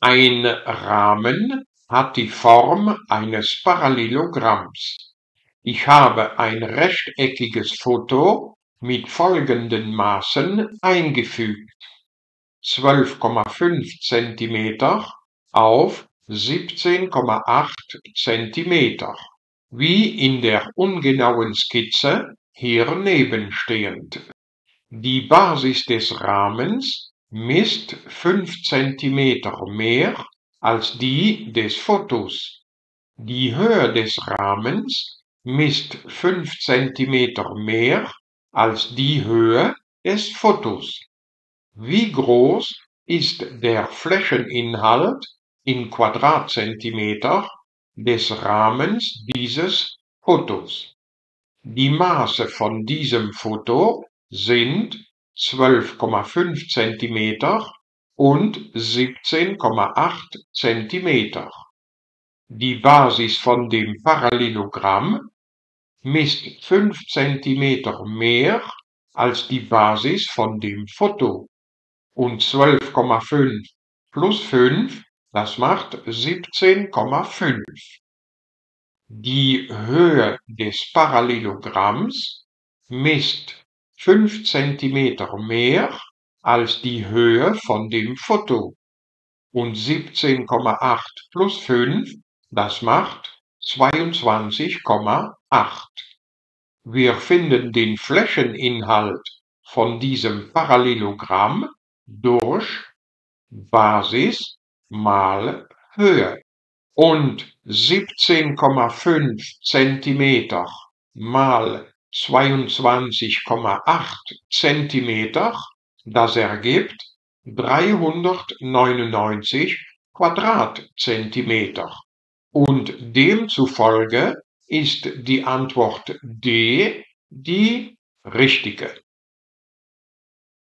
Ein Rahmen hat die Form eines Parallelogramms. Ich habe ein rechteckiges Foto mit folgenden Maßen eingefügt: 12,5 cm auf 17,8 cm, wie in der ungenauen Skizze hier nebenstehend. Die Basis des Rahmens misst 5 cm mehr als die des Fotos. Die Höhe des Rahmens misst 5 cm mehr als die Höhe des Fotos. Wie groß ist der Flächeninhalt in Quadratzentimeter des Rahmens dieses Fotos? Die Maße von diesem Foto sind 12,5 cm und 17,8 cm. Die Basis von dem Parallelogramm misst 5 cm mehr als die Basis von dem Foto und 12,5 plus 5, das macht 17,5. Die Höhe des Parallelogramms misst 5 cm mehr als die Höhe von dem Foto und 17,8 plus 5, das macht 22,8. Wir finden den Flächeninhalt von diesem Parallelogramm durch Basis mal Höhe und 17,5 cm mal 22,8 cm, das ergibt 399 Quadratzentimeter. Und demzufolge ist die Antwort D die richtige.